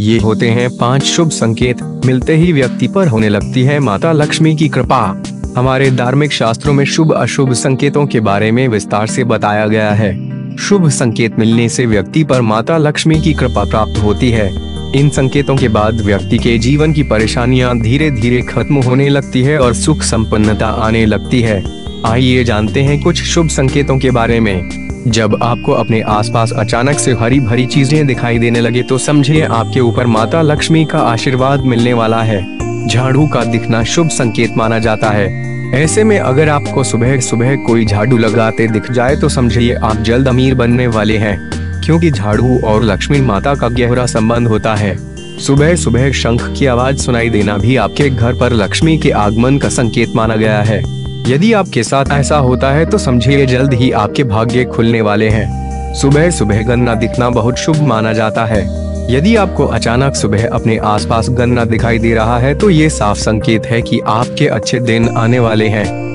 ये होते हैं पाँच शुभ संकेत। मिलते ही व्यक्ति पर होने लगती है माता लक्ष्मी की कृपा। हमारे धार्मिक शास्त्रों में शुभ अशुभ संकेतों के बारे में विस्तार से बताया गया है। शुभ संकेत मिलने से व्यक्ति पर माता लक्ष्मी की कृपा प्राप्त होती है। इन संकेतों के बाद व्यक्ति के जीवन की परेशानियाँ धीरे धीरे खत्म होने लगती है और सुख संपन्नता आने लगती है। आइए जानते हैं कुछ शुभ संकेतों के बारे में। जब आपको अपने आसपास अचानक से हरी भरी चीज़ें दिखाई देने लगे तो समझिए आपके ऊपर माता लक्ष्मी का आशीर्वाद मिलने वाला है। झाड़ू का दिखना शुभ संकेत माना जाता है। ऐसे में अगर आपको सुबह सुबह कोई झाड़ू लगाते दिख जाए तो समझिए आप जल्द अमीर बनने वाले हैं, क्योंकि झाड़ू और लक्ष्मी माता का गहरा संबंध होता है। सुबह सुबह शंख की आवाज़ सुनाई देना भी आपके घर पर लक्ष्मी के आगमन का संकेत माना गया है। यदि आपके साथ ऐसा होता है तो समझिए जल्द ही आपके भाग्य खुलने वाले हैं। सुबह सुबह गन्ना दिखना बहुत शुभ माना जाता है। यदि आपको अचानक सुबह अपने आसपास गन्ना दिखाई दे रहा है तो ये साफ़ संकेत है कि आपके अच्छे दिन आने वाले हैं।